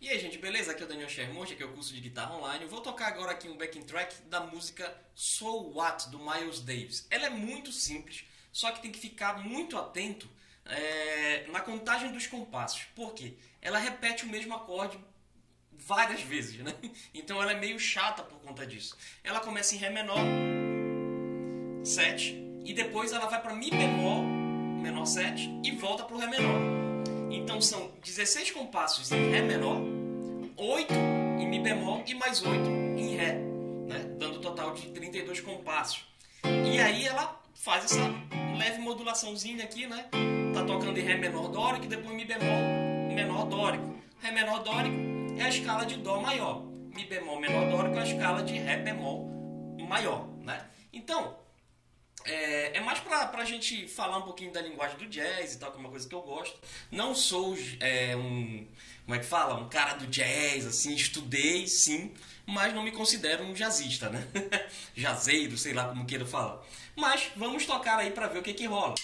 E aí, gente, beleza? Aqui é o Daniel Shermonte, aqui é o curso de guitarra online. Eu vou tocar agora aqui um backing track da música So What, do Miles Davis. Ela é muito simples, só que tem que ficar muito atento é, na contagem dos compassos. Por quê? Ela repete o mesmo acorde várias vezes, né? Então ela é meio chata por conta disso. Ela começa em Ré menor, 7, e depois ela vai para Mi bemol, menor 7, e volta para o Ré menor. Então são 16 compassos em Ré menor, 8 em Mi bemol e mais 8 em Ré, né? dando um total de 32 compassos. E aí ela faz essa leve modulaçãozinha aqui, né? Tá tocando em Ré menor dórico e depois Mi bemol menor dórico. Ré menor dórico é a escala de Dó maior. Mi bemol menor dórico é a escala de Ré bemol maior, né? Então, é, é mais pra, pra gente falar um pouquinho da linguagem do jazz e tal, que é uma coisa que eu gosto. Não sou é, um. Como é que fala? Um cara do jazz, assim, estudei sim, mas não me considero um jazzista, né? Jazeiro, sei lá como queira falar. Mas vamos tocar aí pra ver o que que rola.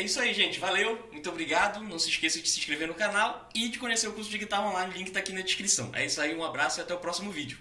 É isso aí, gente. Valeu, muito obrigado. Não se esqueça de se inscrever no canal e de conhecer o curso de guitarra online. O link tá aqui na descrição. É isso aí, um abraço e até o próximo vídeo.